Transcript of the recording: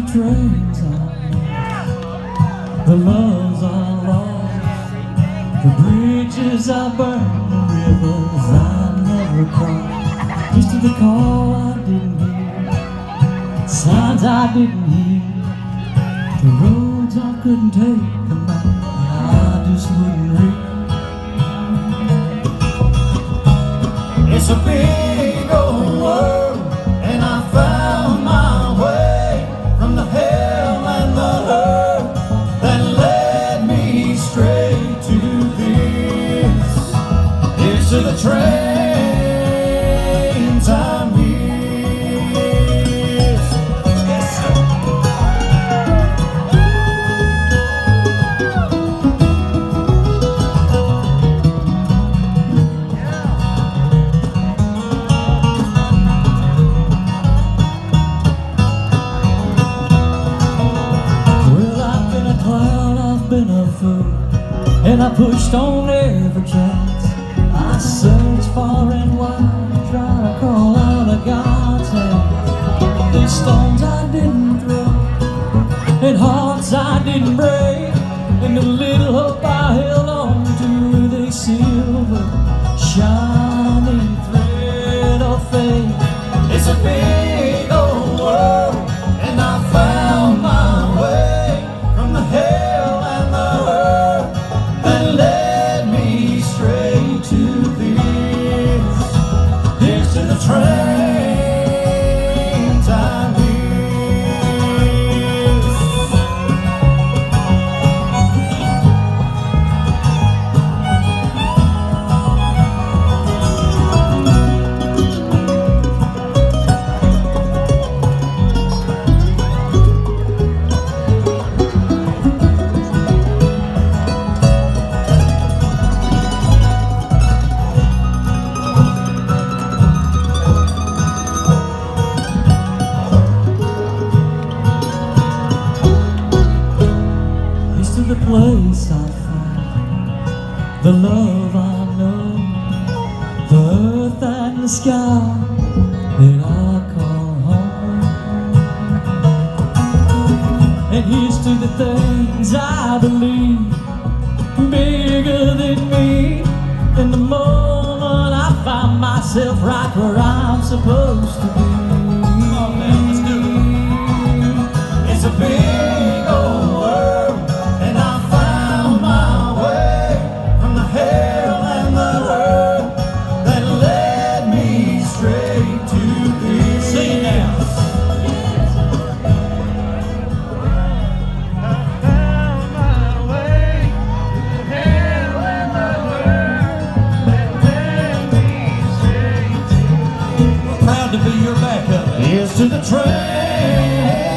things I know. The loves I lost, the bridges I burned, the rivers I never crossed. Just to the call I didn't hear, signs I didn't hear, the roads I couldn't take, the mountains I just wouldn't reach. It's a big the trains I miss. Yes, sir. Well, I've been a clown, I've been a fool, and I pushed on every chance. I searched far and wide, trying to crawl out of God's hand. These stones I didn't throw, and hearts I didn't break, and the little Here's place I found, the love I know, the earth and the sky that I call home. And here's to the things I believe, bigger than me. And the moment I find myself right where I'm supposed to be. proud to be your backup. Here's to the train.